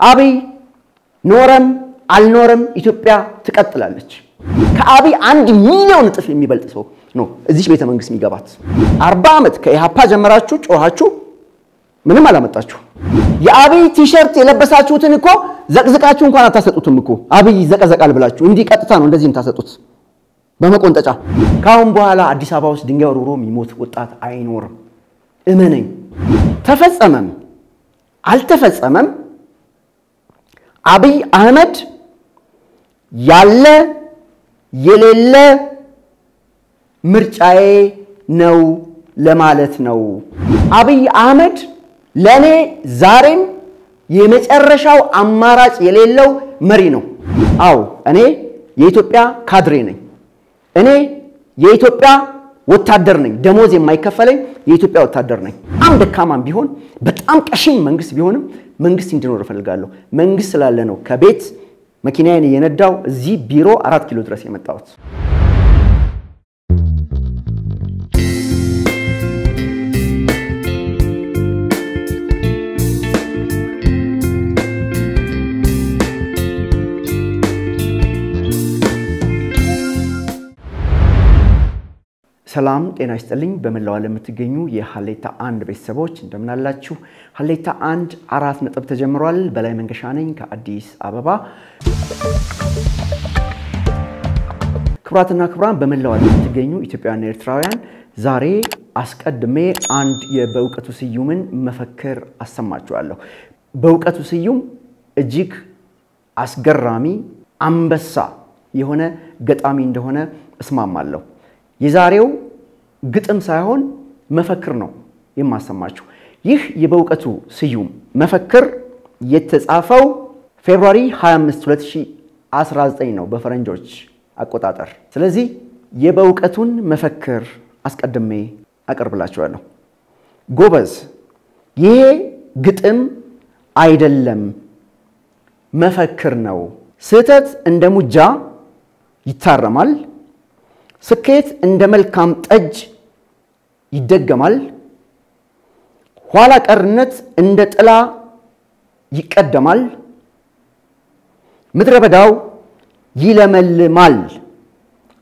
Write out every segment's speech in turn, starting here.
አብይ ኖረም አልኖረም ኢትዮጵያ ትቀጥላለች። ከአብይ አንድ ሚሊዮን እጥፍ የሚበልጥ ሰው ነው እዚች ቤተ መንግስት የሚገባት። አርባ ዓመት ከኢሃፓ ጀመራችሁ ጮኻችሁ፣ ምንም አላመጣችሁ። የአብይ ቲሸርት የለበሳችሁትን እኮ ዘቅዝቃችሁ እንኳን አታሰጡትም እኮ አብይ ይዘቀዘቃል ብላችሁ እንዲህ ቀጥታ ነው እንደዚህ የምታሰጡት በመቆንጠጫ። ከአሁን በኋላ አዲስ አበባ ውስጥ ድንጋይ ወርውሮ የሚሞት ወጣት አይኖርም። እመነኝ። ተፈጸመም አልተፈጸመም አብይ አህመድ ያለ የሌለ ምርጫዬ ነው ለማለት ነው። አብይ አህመድ ለእኔ ዛሬም የመጨረሻው አማራጭ የሌለው መሪ ነው። አዎ እኔ የኢትዮጵያ ካድሬ ነኝ። እኔ የኢትዮጵያ ወታደር ነኝ። ደሞዝ የማይከፈለኝ የኢትዮጵያ ወታደር ነኝ። በጣም ደካማም ቢሆን በጣም ቀሽም መንግስት ቢሆንም መንግስት እንዲኖር እፈልጋለሁ። መንግስት ስላለ ነው ከቤት መኪናዬን እየነዳው እዚህ ቢሮ አራት ኪሎ ድረስ የመጣሁት። ሰላም ጤና ይስጥልኝ። በመላው ዓለም የምትገኙ የሀሌታ አንድ ቤተሰቦች እንደምናላችሁ። ሀሌታ አንድ አራት ነጥብ ተጀምሯል። በላይ መንገሻ ነኝ ከአዲስ አበባ። ክቡራትና ክቡራን በመላው ዓለም የምትገኙ ኢትዮጵያውያንና ኤርትራውያን ዛሬ አስቀድሜ አንድ የበእውቀቱ ስዩምን መፈክር አሰማችኋለሁ። በእውቀቱ ስዩም እጅግ አስገራሚ አንበሳ የሆነ ገጣሚ እንደሆነ እስማማለሁ። የዛሬው ግጥም ሳይሆን መፈክር ነው የማሰማችሁ። ይህ የበእውቀቱ ስዩም መፈክር የተጻፈው ፌብሩዋሪ 25 2019 ነው በፈረንጆች አቆጣጠር። ስለዚህ የበእውቀቱን መፈክር አስቀድሜ አቀርብላችኋለሁ። ጎበዝ፣ ይሄ ግጥም አይደለም መፈክር ነው። ስህተት እንደ ሙጃ ይታረማል። ስኬት እንደ መልካም ጠጅ ይደገማል። ኋላ ቀርነት እንደ ጥላ ይቀደማል። ምድረ በዳው ይለመልማል።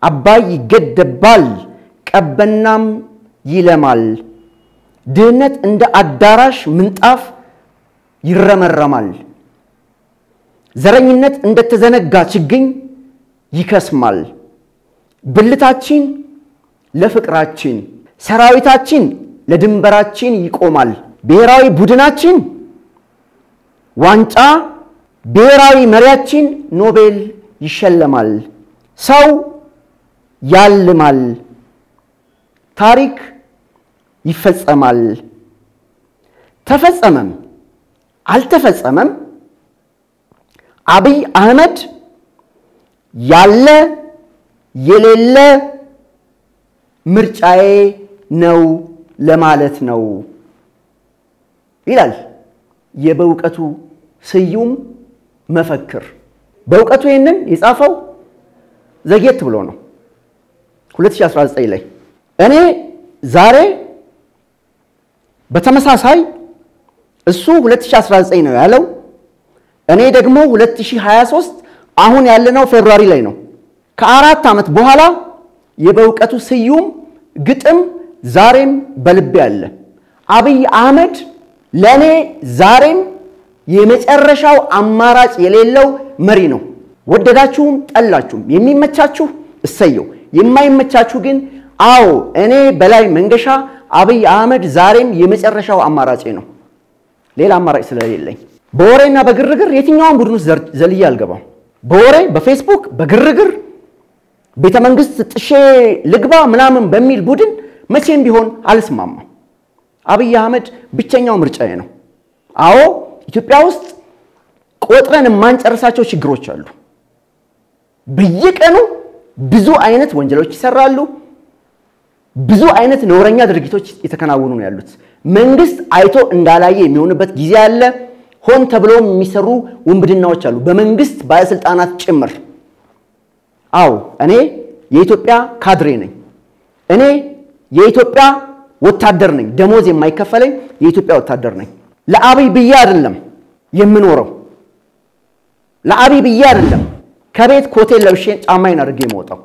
አባይ ይገደባል፣ ቀበናም ይለማል። ድህነት እንደ አዳራሽ ምንጣፍ ይረመረማል። ዘረኝነት እንደተዘነጋ ችግኝ ይከስማል። ብልታችን ለፍቅራችን፣ ሰራዊታችን ለድንበራችን ይቆማል። ብሔራዊ ቡድናችን ዋንጫ፣ ብሔራዊ መሪያችን ኖቤል ይሸለማል። ሰው ያልማል፣ ታሪክ ይፈጸማል። ተፈጸመም አልተፈጸመም አብይ አህመድ ያለ የሌለ ምርጫዬ ነው ለማለት ነው ይላል የበእውቀቱ ስዩም መፈክር። በእውቀቱ ይህንን የጻፈው ዘግየት ብሎ ነው 2019 ላይ። እኔ ዛሬ በተመሳሳይ እሱ 2019 ነው ያለው፣ እኔ ደግሞ 2023 አሁን ያለነው ፌብሩዋሪ ላይ ነው። ከአራት ዓመት በኋላ የበእውቀቱ ስዩም ግጥም ዛሬም በልቤ አለ። አብይ አህመድ ለእኔ ዛሬም የመጨረሻው አማራጭ የሌለው መሪ ነው። ወደዳችሁም ጠላችሁም፣ የሚመቻችሁ እሰየው፣ የማይመቻችሁ ግን አዎ እኔ በላይ መንገሻ አብይ አህመድ ዛሬም የመጨረሻው አማራጭ ነው፣ ሌላ አማራጭ ስለሌለኝ። በወሬና በግርግር የትኛውን ቡድን ውስጥ ዘልዬ አልገባም። በወሬ በፌስቡክ በግርግር ቤተ መንግስት ጥሼ ልግባ ምናምን በሚል ቡድን መቼም ቢሆን አልስማማም። አብይ አህመድ ብቸኛው ምርጫዬ ነው። አዎ ኢትዮጵያ ውስጥ ቆጥረን የማንጨርሳቸው ችግሮች አሉ። በየቀኑ ብዙ አይነት ወንጀሎች ይሰራሉ። ብዙ አይነት ነውረኛ ድርጊቶች የተከናወኑ ነው ያሉት። መንግስት አይቶ እንዳላየ የሚሆንበት ጊዜ አለ። ሆን ተብሎ የሚሰሩ ውንብድናዎች አሉ፣ በመንግስት ባለስልጣናት ጭምር። አዎ እኔ የኢትዮጵያ ካድሬ ነኝ። እኔ የኢትዮጵያ ወታደር ነኝ። ደሞዝ የማይከፈለኝ የኢትዮጵያ ወታደር ነኝ። ለአብይ ብዬ አይደለም የምኖረው፣ ለአብይ ብዬ አይደለም ከቤት ኮቴን ለብሼ ጫማዬን አድርጌ የምወጣው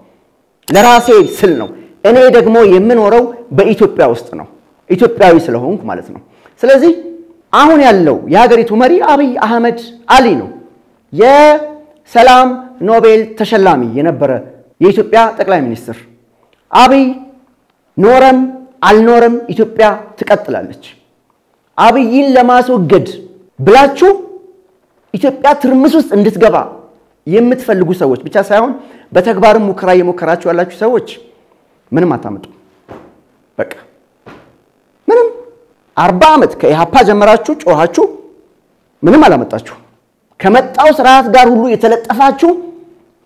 ለራሴ ስል ነው። እኔ ደግሞ የምኖረው በኢትዮጵያ ውስጥ ነው፣ ኢትዮጵያዊ ስለሆንኩ ማለት ነው። ስለዚህ አሁን ያለው የሀገሪቱ መሪ አብይ አህመድ አሊ ነው። የሰላም ኖቤል ተሸላሚ የነበረ የኢትዮጵያ ጠቅላይ ሚኒስትር አብይ ኖረም አልኖረም ኢትዮጵያ ትቀጥላለች። አብይን ለማስወገድ ብላችሁ ኢትዮጵያ ትርምስ ውስጥ እንድትገባ የምትፈልጉ ሰዎች ብቻ ሳይሆን በተግባርም ሙከራ እየሞከራችሁ ያላችሁ ሰዎች ምንም አታመጡ። በቃ ምንም አርባ ዓመት ከኢሃፓ ጀመራችሁ ጮኋችሁ፣ ምንም አላመጣችሁ። ከመጣው ስርዓት ጋር ሁሉ የተለጠፋችሁ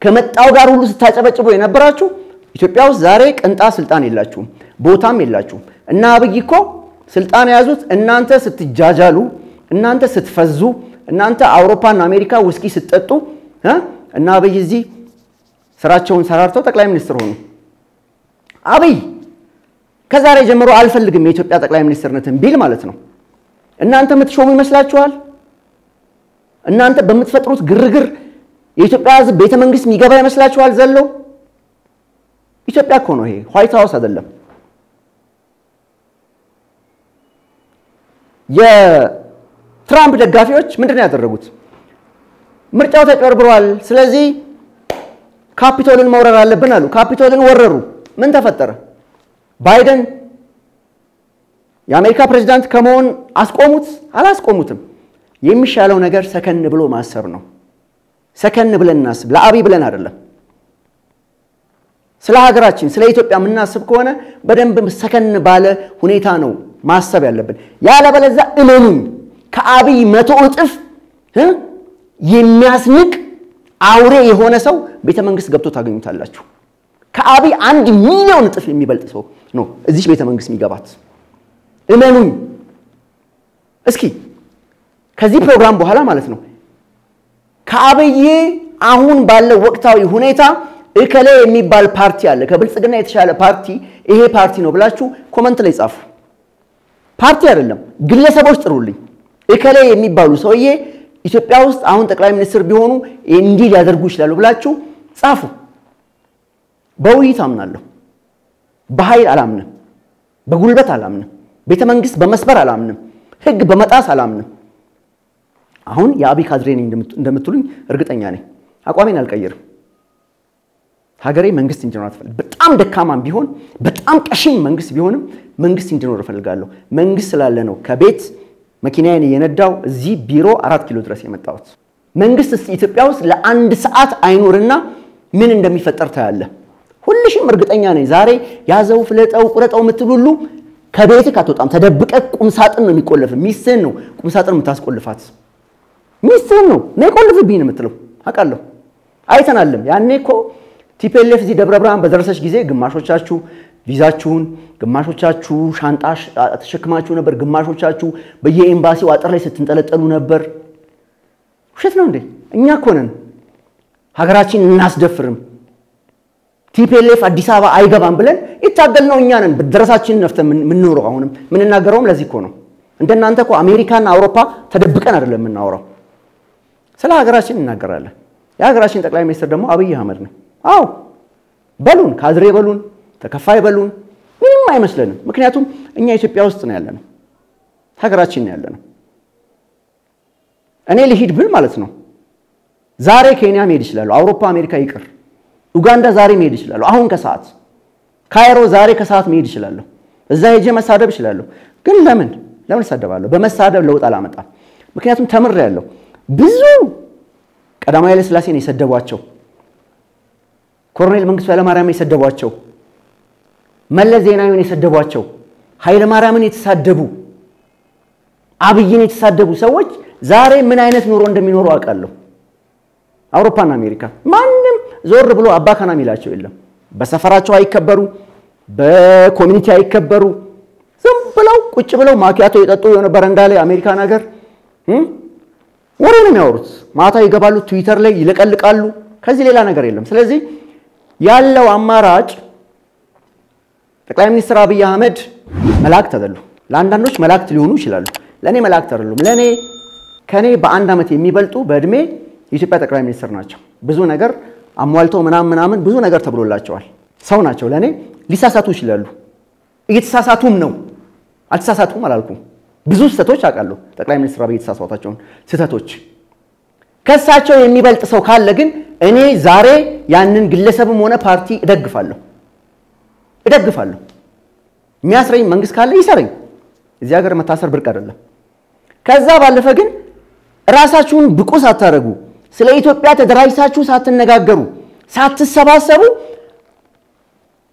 ከመጣው ጋር ሁሉ ስታጨበጭቡ የነበራችሁ ኢትዮጵያ ውስጥ ዛሬ ቅንጣ ስልጣን የላችሁም፣ ቦታም የላችሁም። እና አብይ እኮ ስልጣን የያዙት እናንተ ስትጃጃሉ፣ እናንተ ስትፈዙ፣ እናንተ አውሮፓና አሜሪካ ውስኪ ስትጠጡ እና አብይ እዚህ ስራቸውን ሰራርተው ጠቅላይ ሚኒስትር ሆኑ። አብይ ከዛሬ ጀምሮ አልፈልግም የኢትዮጵያ ጠቅላይ ሚኒስትርነትን ቢል ማለት ነው እናንተ የምትሾሙ ይመስላችኋል? እናንተ በምትፈጥሩት ግርግር የኢትዮጵያ ሕዝብ ቤተ መንግስት የሚገባ ይመስላችኋል? ዘለው ኢትዮጵያ እኮ ነው ይሄ፣ ዋይት ሀውስ አይደለም። የትራምፕ ደጋፊዎች ምንድን ነው ያደረጉት? ምርጫው ተጭበርብሯል፣ ስለዚህ ካፒቶልን መውረር አለብን አሉ። ካፒቶልን ወረሩ። ምን ተፈጠረ? ባይደን የአሜሪካ ፕሬዚዳንት ከመሆን አስቆሙት? አላስቆሙትም። የሚሻለው ነገር ሰከን ብሎ ማሰብ ነው። ሰከን ብለን እናስብ። ለአብይ ብለን አይደለም። ስለ ሀገራችን ስለ ኢትዮጵያ የምናስብ ከሆነ በደንብ ሰከን ባለ ሁኔታ ነው ማሰብ ያለብን። ያለበለዚያ እመኑኝ ከአብይ መቶ እጥፍ የሚያስንቅ አውሬ የሆነ ሰው ቤተ መንግስት ገብቶ ታገኙታላችሁ። ከአብይ አንድ ሚሊዮን እጥፍ የሚበልጥ ሰው ነው እዚች ቤተ መንግስት የሚገባት። እመኑኝ። እስኪ ከዚህ ፕሮግራም በኋላ ማለት ነው ከአብይ አሁን ባለው ወቅታዊ ሁኔታ እከሌ የሚባል ፓርቲ አለ፣ ከብልጽግና የተሻለ ፓርቲ ይሄ ፓርቲ ነው ብላችሁ comment ላይ ጻፉ። ፓርቲ አይደለም ግለሰቦች ጥሩልኝ። እከሌ የሚባሉ ሰውዬ ኢትዮጵያ ውስጥ አሁን ጠቅላይ ሚኒስትር ቢሆኑ እንዲህ ሊያደርጉ ይችላሉ ብላችሁ ጻፉ። በውይይት አምናለሁ። በኃይል አላምንም። በጉልበት አላምንም። ቤተ መንግስት በመስበር አላምንም። ህግ በመጣስ አላምንም። አሁን የአብይ ካድሬ እንደምትሉኝ እርግጠኛ ነኝ። አቋሜን አልቀይርም። ሀገሬ መንግስት እንዲኖር አትፈልግ። በጣም ደካማም ቢሆን በጣም ቀሽም መንግስት ቢሆንም መንግስት እንዲኖር እፈልጋለሁ። መንግስት ስላለ ነው ከቤት መኪናዬን እየነዳው እዚህ ቢሮ አራት ኪሎ ድረስ የመጣሁት። መንግስት ኢትዮጵያ ውስጥ ለአንድ ሰዓት አይኖርና ምን እንደሚፈጠር ታያለ። ሁልሽም እርግጠኛ ነኝ ዛሬ ያዘው፣ ፍለጠው፣ ቁረጠው የምትል ሁሉ ከቤትህ አትወጣም። ተደብቀ ቁምሳጥን ነው የሚቆለፍ። ሚስትህን ነው ቁምሳጥን የምታስቆልፋት። ሚስትህን ነው ነይ ቆልፍብኝ ነው የምትለው። አውቃለሁ፣ አይተናልም። ያኔ እኮ TPLF እዚህ ደብረ ብርሃን በደረሰች ጊዜ ግማሾቻችሁ ቪዛችሁን፣ ግማሾቻችሁ ሻንጣ ተሸክማችሁ ነበር፣ ግማሾቻችሁ በየኤምባሲው አጥር ላይ ስትንጠለጠሉ ነበር። ውሸት ነው እንዴ? እኛ እኮ ነን ሀገራችን እናስደፍርም TPLF አዲስ አበባ አይገባም ብለን የታገልነው እኛ ነን። ደረታችንን ነፍተን የምንኖረው አሁንም የምንናገረውም ለዚህ እኮ ነው። እንደናንተ እኮ አሜሪካና አውሮፓ ተደብቀን አይደለም የምናወራው፣ ስለ ሀገራችን እናገራለን። የሀገራችን ጠቅላይ ሚኒስትር ደግሞ አብይ አህመድ ነው። አዎ በሉን፣ ካድሬ በሉን፣ ተከፋይ በሉን፣ ምንም አይመስለንም። ምክንያቱም እኛ ኢትዮጵያ ውስጥ ነው ያለነው፣ ሀገራችን ነው ያለነው። እኔ ልሂድ ብል ማለት ነው ዛሬ ኬንያ መሄድ ይችላሉ። አውሮፓ አሜሪካ ይቅር ኡጋንዳ ዛሬ መሄድ ይችላለሁ። አሁን ከሰዓት ካይሮ ዛሬ ከሰዓት መሄድ ይችላለሁ። እዛ ሄጄ መሳደብ ይችላለሁ። ግን ለምን ለምን እሳደባለሁ? በመሳደብ ለውጥ አላመጣም። ምክንያቱም ተምሬያለሁ። ብዙ ቀዳማዊ ኃይለ ሥላሴን የሰደቧቸው፣ ኮሎኔል መንግስቱ ኃይለማርያምን የሰደቧቸው፣ መለስ ዜናዊን የሰደቧቸው፣ ኃይለ ማርያምን የተሳደቡ፣ አብይን የተሳደቡ ሰዎች ዛሬ ምን አይነት ኑሮ እንደሚኖሩ አውቃለሁ። አውሮፓና አሜሪካ ማንም ዞር ብሎ አባካና የሚላቸው የለም። በሰፈራቸው አይከበሩ፣ በ community አይከበሩ። ዝም ብለው ቁጭ ብለው ማኪያቶ የጠጡ የሆነ በረንዳ ላይ አሜሪካን ሀገር ወሬ ነው የሚያወሩት። ማታ ይገባሉ፣ ትዊተር ላይ ይለቀልቃሉ። ከዚህ ሌላ ነገር የለም። ስለዚህ ያለው አማራጭ ጠቅላይ ሚኒስትር አብይ አህመድ መላእክት አይደሉም። ለአንዳንዶች መላእክት ሊሆኑ ይችላሉ። ለእኔ መላእክት አይደሉም። ለእኔ ከእኔ በአንድ ዓመት የሚበልጡ በዕድሜ የኢትዮጵያ ጠቅላይ ሚኒስትር ናቸው። ብዙ ነገር አሟልተው ምናምን ምናምን ብዙ ነገር ተብሎላቸዋል። ሰው ናቸው። ለእኔ ሊሳሳቱ ይችላሉ። እየተሳሳቱም ነው። አልተሳሳቱም አላልኩም። ብዙ ስህተቶች አውቃለሁ። ጠቅላይ ሚኒስትር አብይ የተሳሳቷቸውን ስህተቶች ከእሳቸው የሚበልጥ ሰው ካለ ግን እኔ ዛሬ ያንን ግለሰብም ሆነ ፓርቲ እደግፋለሁ እደግፋለሁ። የሚያስረኝ መንግስት ካለ ይሰረኝ። እዚህ ሀገር መታሰር ብርቅ አይደለም። ከዛ ባለፈ ግን ራሳችሁን ብቁ ሳታደርጉ ስለ ኢትዮጵያ ተደራጅታችሁ ሳትነጋገሩ ሳትሰባሰቡ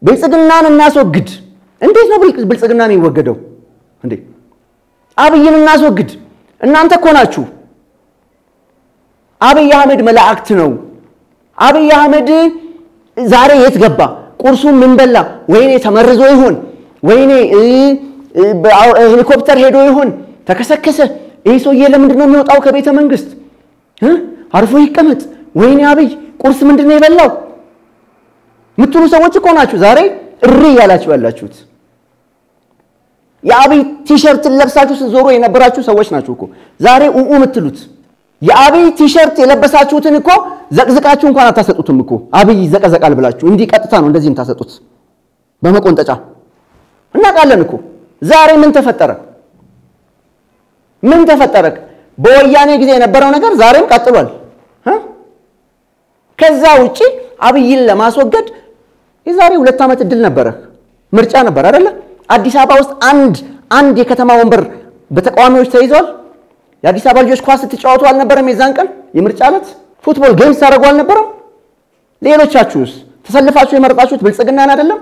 ብልጽግናን እናስወግድ። እንዴት ነው ብልጽግና የሚወገደው እንዴ? አብይን እናስወግድ። እናንተ እኮ ናችሁ። አብይ አህመድ መላእክት ነው። አብይ አህመድ ዛሬ የት ገባ? ቁርሱን ምን በላ? ወይኔ ተመርዞ ይሆን? ወይኔ ሄሊኮፕተር ሄዶ ይሆን? ተከሰከሰ። ይህ ሰውዬ ለምንድን ነው የሚወጣው ከቤተ መንግስት? አርፎ ይቀመጥ። ወይኔ አብይ ቁርስ ምንድን ነው የበላው የምትሉ ሰዎች እኮ ናችሁ ዛሬ እሪ እያላችሁ ያላችሁት። የአብይ ቲሸርት ለብሳችሁ ስትዞሩ የነበራችሁ ሰዎች ናችሁ እኮ ዛሬ ኡኡ የምትሉት። የአብይ ቲሸርት የለበሳችሁትን እኮ ዘቅዝቃችሁ እንኳን አታሰጡትም እኮ አብይ ይዘቀዘቃል ብላችሁ እንዲህ ቀጥታ ነው እንደዚህ የምታሰጡት በመቆንጠጫ። እናውቃለን እኮ ዛሬ ምን ተፈጠረ? ምን ተፈጠረ? በወያኔ ጊዜ የነበረው ነገር ዛሬም ቀጥሏል። ከዛ ውጪ አብይን ለማስወገድ የዛሬ ሁለት ዓመት እድል ነበረ፣ ምርጫ ነበር አይደለ? አዲስ አበባ ውስጥ አንድ አንድ የከተማ ወንበር በተቃዋሚዎች ተይዟል። የአዲስ አበባ ልጆች ኳስ ስትጫወቱ አልነበረም? የዛን ቀን የምርጫ ዕለት football games ታደርጉ አልነበረም? ሌሎቻችሁስ ተሰልፋችሁ የመረጣችሁት ብልጽግናን አይደለም?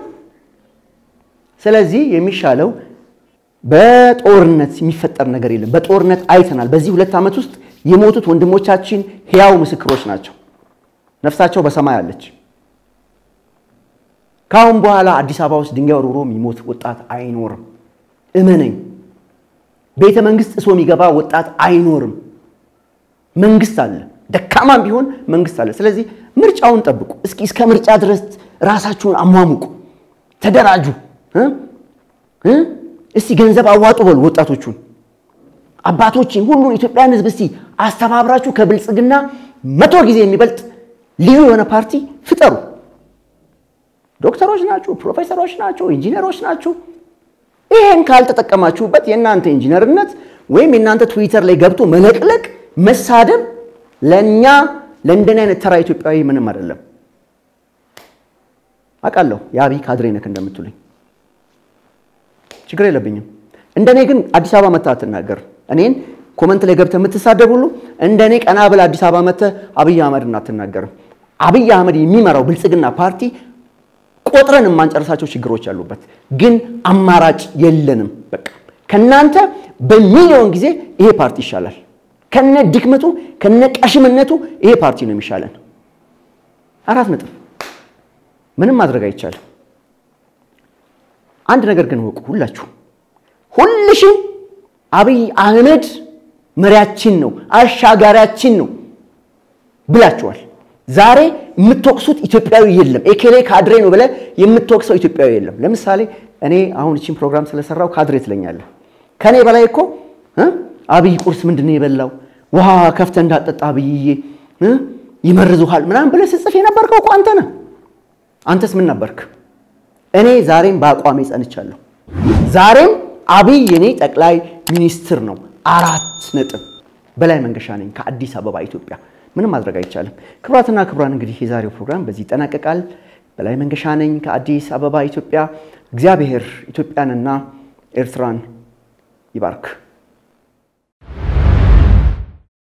ስለዚህ የሚሻለው በጦርነት የሚፈጠር ነገር የለም። በጦርነት አይተናል። በዚህ ሁለት ዓመት ውስጥ የሞቱት ወንድሞቻችን ሕያው ምስክሮች ናቸው። ነፍሳቸው በሰማይ አለች። ከአሁን በኋላ አዲስ አበባ ውስጥ ድንጋይ ወርውሮ የሚሞት ወጣት አይኖርም። እመነኝ። ቤተ መንግስት እሶ የሚገባ ወጣት አይኖርም። መንግስት አለ፣ ደካማም ቢሆን መንግስት አለ። ስለዚህ ምርጫውን ጠብቁ። እስኪ እስከ ምርጫ ድረስ ራሳችሁን አሟሙቁ፣ ተደራጁ። እስቲ ገንዘብ አዋጡ በሉ ወጣቶቹን፣ አባቶችን፣ ሁሉን ኢትዮጵያን ህዝብ እስቲ አስተባብራችሁ ከብልጽግና መቶ ጊዜ የሚበልጥ ልዩ የሆነ ፓርቲ ፍጠሩ። ዶክተሮች ናችሁ፣ ፕሮፌሰሮች ናችሁ፣ ኢንጂነሮች ናችሁ። ይሄን ካልተጠቀማችሁበት የእናንተ ኢንጂነርነት ወይም የእናንተ ትዊተር ላይ ገብቶ መለቅለቅ፣ መሳደብ ለእኛ ለእንደኔ አይነት ተራ ኢትዮጵያዊ ምንም አይደለም። አውቃለሁ የአብይ ካድሬ ነህ እንደምትሉኝ ችግር የለብኝም። እንደኔ ግን አዲስ አበባ መጥተህ አትናገር። እኔን comment ላይ ገብተህ የምትሳደብ ሁሉ እንደኔ ቀና ብለህ አዲስ አበባ መጥተህ አብይ አህመድን አትናገርም። አብይ አህመድ የሚመራው ብልጽግና ፓርቲ ቆጥረን የማንጨርሳቸው ችግሮች ያሉበት ግን አማራጭ የለንም። በቃ ከናንተ በሚሊዮን ጊዜ ይሄ ፓርቲ ይሻላል። ከነ ድክመቱ ከነ ቀሽምነቱ ይሄ ፓርቲ ነው የሚሻለን። አራት ነጥብ። ምንም ማድረግ አይቻልም። አንድ ነገር ግን ወቁ፣ ሁላችሁ ሁልሽም አብይ አህመድ መሪያችን ነው አሻጋሪያችን ነው ብላችኋል። ዛሬ የምትወቅሱት ኢትዮጵያዊ የለም። ኤኬሌ ካድሬ ነው ብለህ የምትወቅሰው ኢትዮጵያዊ የለም። ለምሳሌ እኔ አሁን እቺን ፕሮግራም ስለሰራው ካድሬ ትለኛለህ። ከኔ በላይ እኮ አብይ ቁርስ ምንድን ነው የበላው? ውሃ ከፍተህ እንዳጠጣ አብይዬ ይመርዙሃል ምናምን ብለህ ስጽፍ የነበርከው እኮ አንተ ነህ። አንተስ ምን ነበርክ? እኔ ዛሬም በአቋሜ ጸንቻለሁ። ዛሬም አብይ የኔ ጠቅላይ ሚኒስትር ነው። አራት ነጥብ። በላይ መንገሻ ነኝ ከአዲስ አበባ ኢትዮጵያ። ምንም ማድረግ አይቻልም። ክቡራትና ክቡራን እንግዲህ የዛሬው ፕሮግራም በዚህ ይጠናቀቃል። በላይ መንገሻ ነኝ ከአዲስ አበባ ኢትዮጵያ። እግዚአብሔር ኢትዮጵያንና ኤርትራን ይባርክ።